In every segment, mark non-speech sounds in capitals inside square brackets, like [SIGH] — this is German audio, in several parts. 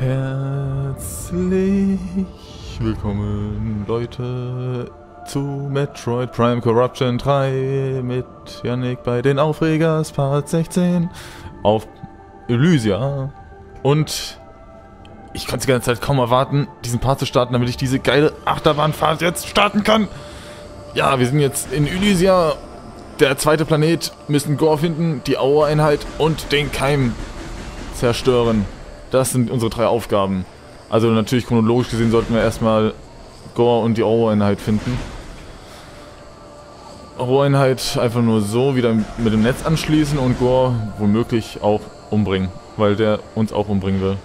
Herzlich willkommen, Leute, zu Metroid Prime Corruption 3 mit Yannick bei den Aufregers, Part 16 auf Elysia. Und ich konnte die ganze Zeit kaum erwarten, diesen Part zu starten, damit ich diese geile Achterbahnfahrt jetzt starten kann. Ja, wir sind jetzt in Elysia, der zweite Planet, müssen Gore finden, die Aura-Einheit und den Keim zerstören. Das sind unsere drei Aufgaben. Also natürlich chronologisch gesehen sollten wir erstmal Gore und die Aura-Einheit finden. Aura-Einheit einfach nur so wieder mit dem Netz anschließen und Gore womöglich auch umbringen, weil der uns auch umbringen will.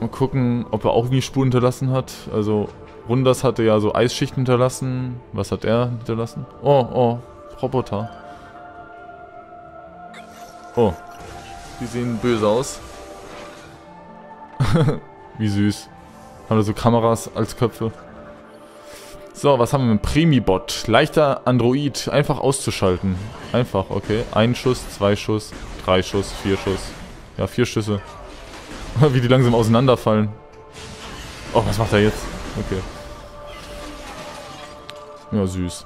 Mal gucken, ob er auch irgendwie Spuren hinterlassen hat. Also Rundas hatte ja so Eisschichten hinterlassen. Was hat er hinterlassen? Oh, oh, Roboter. Oh, die sehen böse aus. [LAUGHS] Wie süß. Haben da so Kameras als Köpfe. So, was haben wir mit Primibot? Leichter Android. Einfach auszuschalten. Einfach, okay. Ein Schuss, zwei Schuss, drei Schuss, vier Schuss. Ja, vier Schüsse. [LAUGHS] Wie die langsam auseinanderfallen. Oh, was macht er jetzt? Okay. Ja, süß.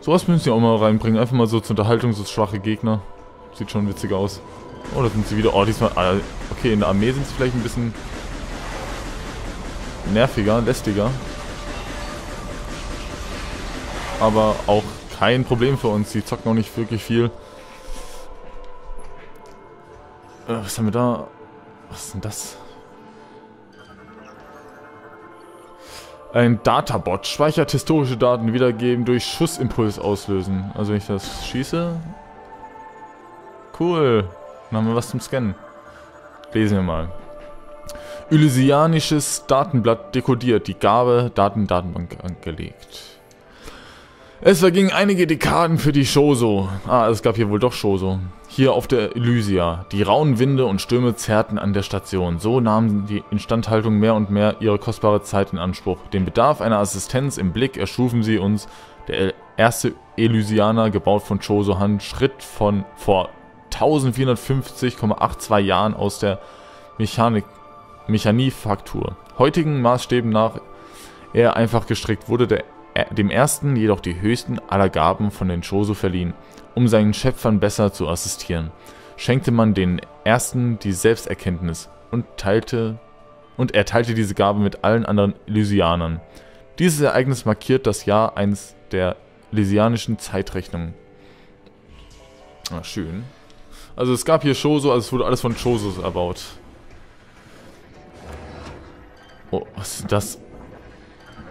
Sowas müssen sie auch mal reinbringen. Einfach mal so zur Unterhaltung, so schwache Gegner. Sieht schon witzig aus. Oh, da sind sie wieder. Oh, diesmal... Ah, okay, in der Armee sind sie vielleicht ein bisschen nerviger, lästiger. Aber auch kein Problem für uns. Sie zocken auch nicht wirklich viel. Äh, was haben wir da? Was ist denn das? Ein Databot. Speichert historische Daten wiedergeben durch Schussimpuls auslösen. Also wenn ich das schieße... Cool. Dann haben wir was zum Scannen. Lesen wir mal. Elysianisches Datenblatt dekodiert. Die Gabe Daten-Datenbank angelegt. Es vergingen einige Dekaden für die Shoso. Ah, es gab hier wohl doch Shoso. Hier auf der Elysia. Die rauen Winde und Stürme zerrten an der Station. So nahmen die Instandhaltung mehr und mehr ihre kostbare Zeit in Anspruch. Den Bedarf einer Assistenz im Blick erschufen sie uns. Der erste Elysianer, gebaut von Choso Hand, schritt von vor 1450,82 Jahren aus der Mechanik Mechaniefaktur. Heutigen Maßstäben nach eher einfach gestrickt wurde der dem ersten jedoch die höchsten aller Gaben von den Choso verliehen, um seinen Schöpfern besser zu assistieren. Schenkte man den ersten die Selbsterkenntnis und teilte und er diese Gabe mit allen anderen Elysianern. Dieses Ereignis markiert das Jahr 1 der Lysianischen Zeitrechnung. Ah, schön. Also es gab hier Choso, also es wurde alles von Chosos erbaut. Oh, was ist das?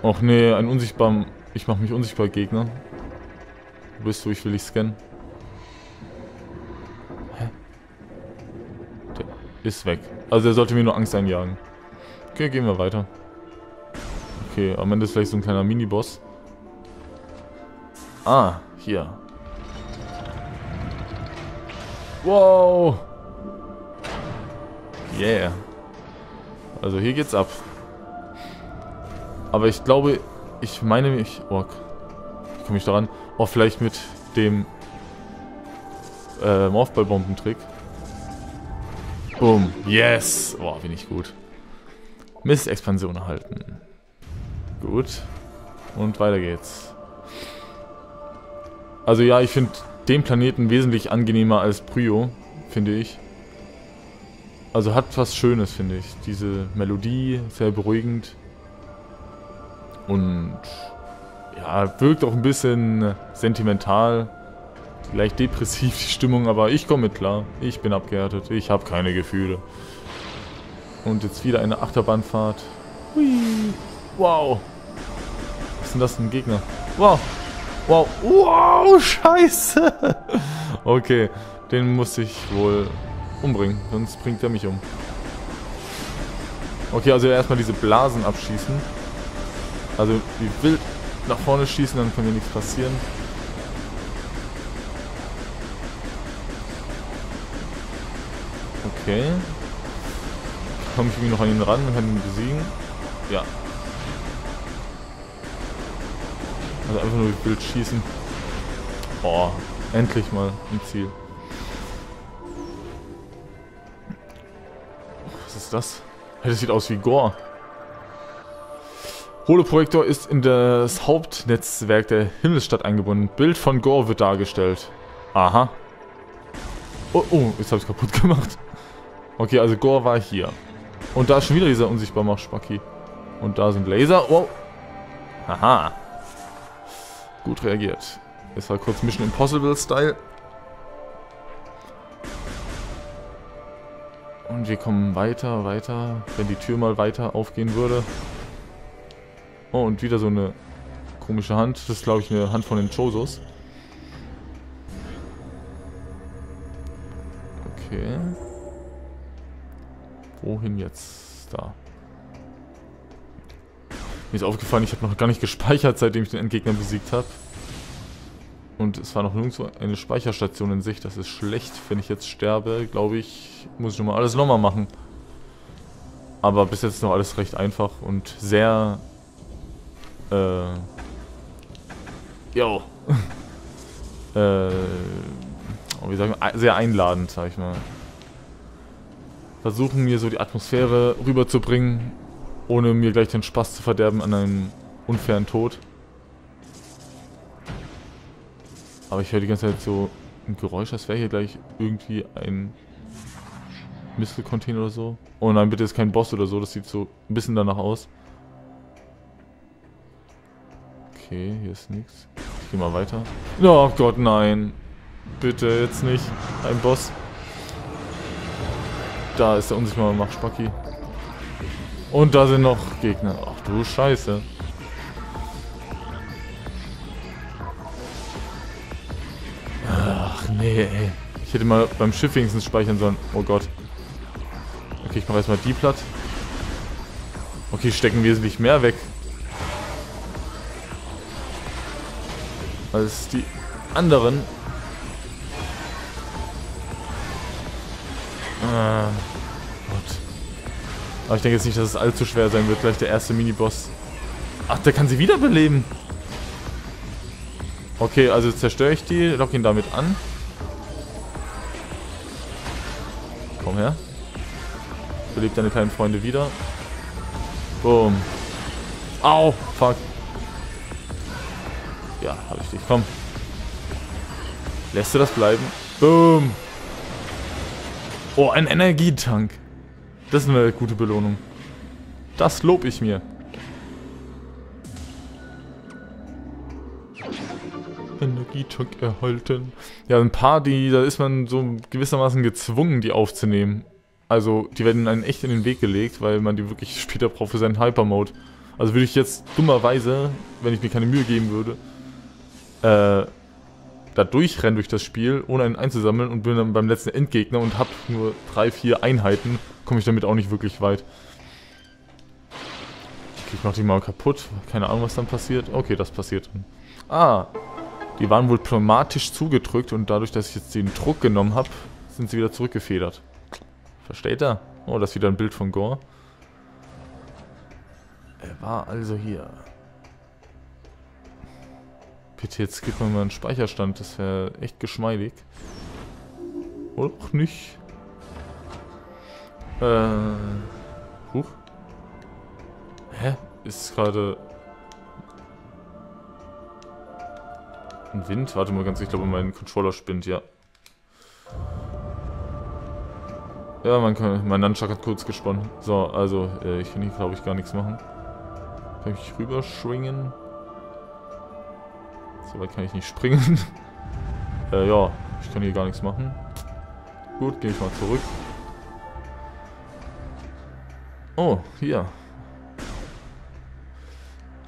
Och nee, ein unsichtbarer... Ich mach mich unsichtbar, Gegner. Wo bist du? Ich will dich scannen. Hä? Der ist weg. Also er sollte mir nur Angst einjagen. Okay, gehen wir weiter. Okay, am Ende ist vielleicht so ein kleiner Miniboss. Ah, hier. Wow. Yeah. Also hier geht's ab. Aber ich glaube, ich meine mich... Oh, komme ich daran? Oh, vielleicht mit dem äh, Morphball-Bombentrick. Boom. Yes. Boah, bin ich gut. Mist-Expansion erhalten. Gut. Und weiter geht's. Also ja, ich finde den Planeten wesentlich angenehmer als Pryo, finde ich. Also hat was Schönes, finde ich. Diese Melodie, sehr beruhigend. Und ja, wirkt auch ein bisschen sentimental, leicht depressiv die Stimmung, aber ich komme mit klar. Ich bin abgehärtet, ich habe keine Gefühle. Und jetzt wieder eine Achterbahnfahrt. Hui. Wow. Was ist denn das, ein Gegner? Wow. Wow. Wow, scheiße. Okay, den muss ich wohl umbringen, sonst bringt er mich um. Okay, also erstmal diese Blasen abschießen. Also wie wild nach vorne schießen, dann kann hier nichts passieren. Okay. Komme ich irgendwie noch an ihn ran und kann ihn besiegen? Ja. Also einfach nur wild schießen. Boah, endlich mal ein Ziel. ist das? Das sieht aus wie Gore. Holoprojektor ist in das Hauptnetzwerk der Himmelsstadt eingebunden. Bild von Gore wird dargestellt. Aha. Oh, oh, jetzt habe ich kaputt [LAUGHS] gemacht. Okay, also Gore war hier. Und da ist schon wieder dieser unsichtbare Spacki. Und da sind Laser. Wow. Aha. Gut reagiert. Ist halt kurz Mission Impossible Style. Und wir kommen weiter, weiter. Wenn die Tür mal weiter aufgehen würde. Oh, und wieder so eine komische Hand. Das ist, glaube ich, eine Hand von den Chosos. Okay. Wohin jetzt? Da. Mir ist aufgefallen, ich habe noch gar nicht gespeichert, seitdem ich den Endgegner besiegt habe. Und es war noch nirgendwo eine Speicherstation in Sicht. Das ist schlecht. Wenn ich jetzt sterbe, glaube ich, muss ich nochmal alles nochmal machen. Aber bis jetzt noch alles recht einfach und sehr... Äh... Jo. [LAUGHS] äh... Wie sagen sehr einladend, sag ich mal. Versuchen mir so die Atmosphäre rüberzubringen, ohne mir gleich den Spaß zu verderben an einem unfairen Tod. Aber ich höre die ganze Zeit so ein Geräusch, als wäre hier gleich irgendwie ein Missile-Container oder so. Oh nein, bitte ist kein Boss oder so, das sieht so ein bisschen danach aus. Okay, hier ist nichts. Ich gehe mal weiter. Oh Gott, nein. Bitte, jetzt nicht. Ein Boss. Da ist der unsichtbare Mach Spacki. Und da sind noch Gegner. Ach du Scheiße. nee, ey. Ich hätte mal beim Schiff wenigstens speichern sollen. Oh Gott. Okay, ich mache erstmal die platt. Okay, stecken wesentlich mehr weg. Als die anderen. Gott. Aber ich denke jetzt nicht, dass es allzu schwer sein wird. Gleich der erste Miniboss. Ach, der kann sie wiederbeleben. Okay, also zerstöre ich die, lock ihn damit an. Komm her. Belebt deine kleinen Freunde wieder. Boom. Au, fuck. Ja, hab ich dich. Komm. Lässt du das bleiben? Boom. Oh, ein Energietank. Das ist eine gute Belohnung. Das lob ich mir. Energietank erhalten. Ja, ein paar, die, da ist man so gewissermaßen gezwungen, die aufzunehmen. Also, die werden einen echt in den Weg gelegt, weil man die wirklich später braucht für seinen Hyper-Mode. Also würde ich jetzt dummerweise, wenn ich mir keine Mühe geben würde, äh, da durchrennen durch das Spiel, ohne einen einzusammeln und bin dann beim letzten Endgegner und hab nur drei, vier Einheiten, komme ich damit auch nicht wirklich weit. Okay, ich mach die mal kaputt. Keine Ahnung, was dann passiert. Okay, das passiert. Ah, die waren wohl pneumatisch zugedrückt und dadurch, dass ich jetzt den Druck genommen habe, sind sie wieder zurückgefedert. Versteht er? Oh, das ist wieder ein Bild von Gore. Er war also hier. Bitte, jetzt gib mir mal einen Speicherstand. Das wäre echt geschmeidig. Oder auch nicht. Äh. Huch. Hä? Ist gerade Ein Wind? Warte mal ganz, ich glaube mein Controller spinnt, ja. Ja, mein, mein Nunchuck hat kurz gesponnen. So, also, äh, ich kann hier, glaube ich, gar nichts machen. Kann ich rüberschwingen? So weit kann ich nicht springen. [LAUGHS] äh, ja, ich kann hier gar nichts machen. Gut, gehe ich mal zurück. Oh, hier.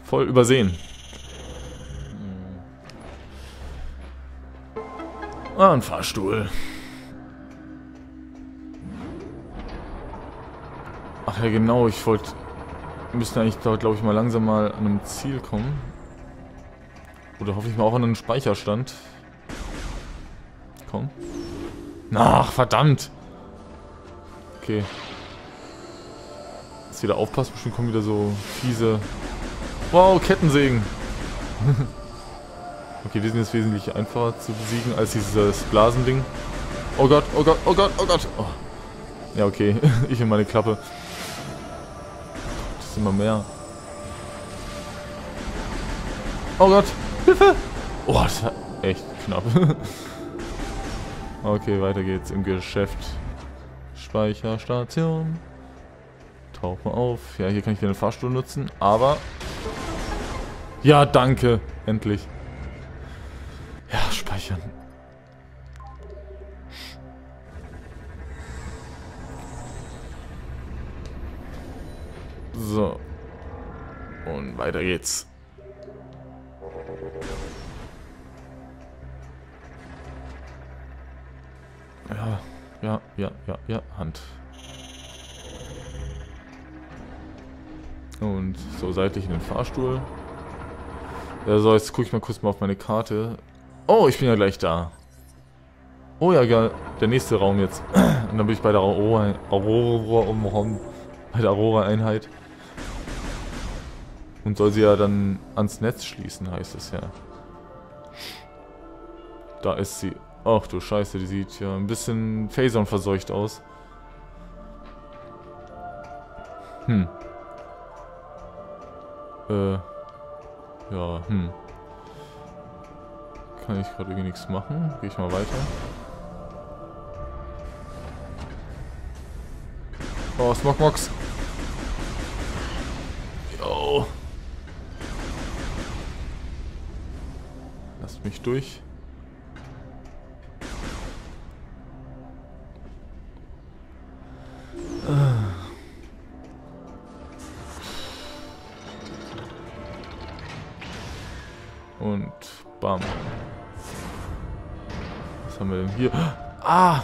Voll übersehen. Ah, ein Fahrstuhl. Ach ja, genau, ich wollte... Wir müssen eigentlich, glaube ich, mal langsam mal an einem Ziel kommen. Oder hoffe ich mal auch an einen Speicherstand. Komm. Ach, verdammt! Okay. Jetzt wieder aufpassen, bestimmt kommen wieder so fiese... Wow, Kettensägen! [LAUGHS] Okay, die sind jetzt wesentlich einfacher zu besiegen als dieses Blasending. Oh Gott, oh Gott, oh Gott, oh Gott. Oh. Ja, okay. [LAUGHS] ich in meine Klappe. Das ist immer mehr. Oh Gott. Hilfe! Oh, das war echt knapp. [LAUGHS] okay, weiter geht's im Geschäft. Speicherstation. Tauchen auf. Ja, hier kann ich wieder eine Fahrstuhl nutzen, aber... Ja, danke. Endlich. Ja, speichern. So. Und weiter geht's. Ja, ja, ja, ja, Hand. Und so seitlich in den Fahrstuhl. Ja, so, jetzt gucke ich mal kurz mal auf meine Karte. Oh, ich bin ja gleich da. Oh ja, geil. Der nächste Raum jetzt. [CLEARS THROAT] Und dann bin ich bei der Aurora, Aurora, um, bei der Aurora-Einheit. Und soll sie ja dann ans Netz schließen, heißt es ja. Da ist sie. Ach du Scheiße, die sieht ja ein bisschen Phasern verseucht aus. Hm. Äh. Ja, hm. Kann ich gerade irgendwie nichts machen. Gehe ich mal weiter. Oh, Smogmox. Yo. Lasst mich durch. Bam. Was haben wir denn hier? Ah!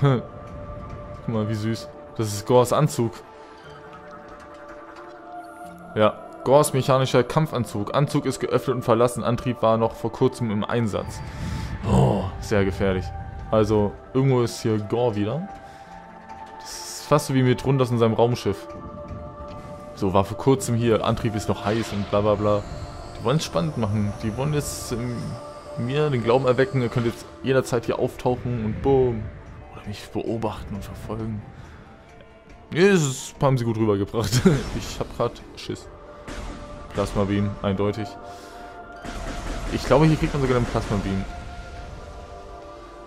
[LAUGHS] Guck mal, wie süß. Das ist Gors Anzug. Ja, Gors mechanischer Kampfanzug. Anzug ist geöffnet und verlassen. Antrieb war noch vor kurzem im Einsatz. Oh, sehr gefährlich. Also, irgendwo ist hier Gore wieder. Das ist fast so wie mit Rundas in seinem Raumschiff. So, war vor kurzem hier. Antrieb ist noch heiß und bla bla bla. Wollen es spannend machen. Die wollen jetzt ähm, mir den Glauben erwecken, ihr könnt jetzt jederzeit hier auftauchen und boom. Oder mich beobachten und verfolgen. Nee, das haben sie gut rübergebracht. [LAUGHS] ich hab grad Schiss. Plasma Beam, eindeutig. Ich glaube, hier kriegt man sogar den Plasma Beam.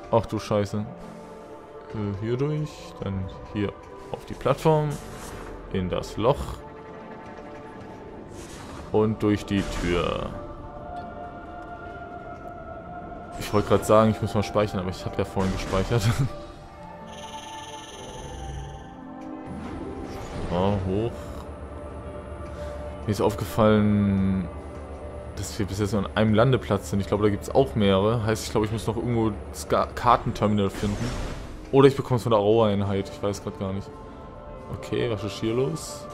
Ach du Scheiße. Äh, hier durch, dann hier auf die Plattform, in das Loch und durch die Tür. Ich wollte gerade sagen, ich muss mal speichern, aber ich habe ja vorhin gespeichert. [LAUGHS] oh, hoch. Mir ist aufgefallen, dass wir bis jetzt nur an einem Landeplatz sind. Ich glaube, da gibt es auch mehrere. Heißt, ich glaube, ich muss noch irgendwo das Kartenterminal finden. Oder ich bekomme es von der Aurora-Einheit. Ich weiß gerade gar nicht. Okay, recherchier los.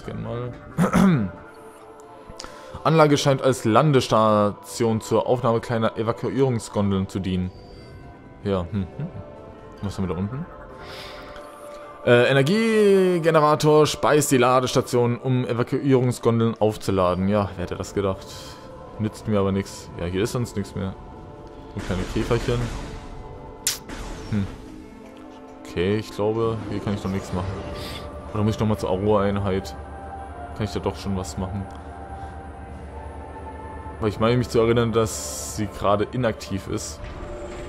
Äh, scan mal. [CLEARS THROAT] Anlage scheint als Landestation zur Aufnahme kleiner Evakuierungsgondeln zu dienen. Ja, hm, hm. Was haben wir da unten? Äh, Energiegenerator speist die Ladestation, um Evakuierungsgondeln aufzuladen. Ja, wer hätte das gedacht? Nützt mir aber nichts. Ja, hier ist sonst nichts mehr. So kleine Käferchen. Hm. Okay, ich glaube, hier kann ich noch nichts machen. Oder muss ich nochmal zur Aurora-Einheit? Kann ich da doch schon was machen. Weil ich meine mich zu erinnern, dass sie gerade inaktiv ist.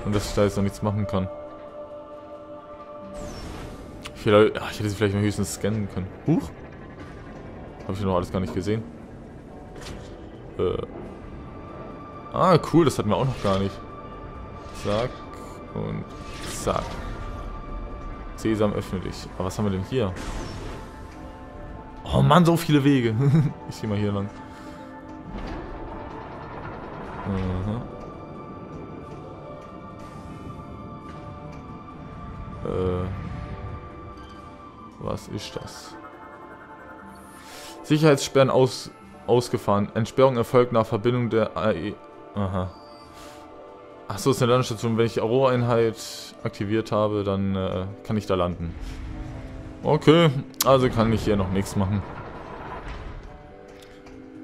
Und dass ich da jetzt noch nichts machen kann. Ich hätte, ach, ich hätte sie vielleicht mal höchstens scannen können. Huch. Habe ich noch alles gar nicht gesehen. Äh. Ah, cool, das hatten wir auch noch gar nicht. Zack. Und zack. Sesam, öffne dich. Aber was haben wir denn hier? Oh Mann, so viele Wege. [LAUGHS] ich gehe mal hier lang. Äh. Was ist das? Sicherheitssperren aus, ausgefahren. Entsperrung erfolgt nach Verbindung der AE. Aha. Achso, ist eine Landestation. Wenn ich Aurora-Einheit aktiviert habe, dann äh, kann ich da landen. Okay, also kann ich hier noch nichts machen.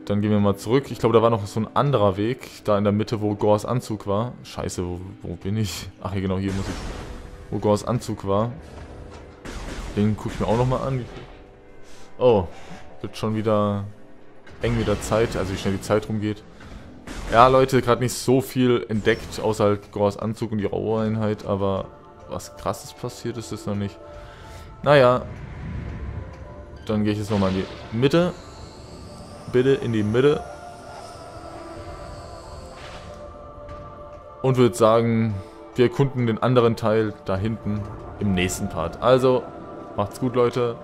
Dann gehen wir mal zurück. Ich glaube, da war noch so ein anderer Weg. Da in der Mitte, wo Gors Anzug war. Scheiße, wo, wo bin ich? Ach, hier genau, hier muss ich. Wo Gors Anzug war. Den gucke ich mir auch nochmal an. Oh, wird schon wieder eng mit der Zeit, also wie schnell die Zeit rumgeht. Ja, Leute, gerade nicht so viel entdeckt, außer halt Gors Anzug und die Raueinheit, aber was krasses passiert ist, ist noch nicht. Naja, dann gehe ich jetzt nochmal in die Mitte. Bitte in die Mitte. Und würde sagen, wir erkunden den anderen Teil da hinten im nächsten Part. Also, macht's gut, Leute.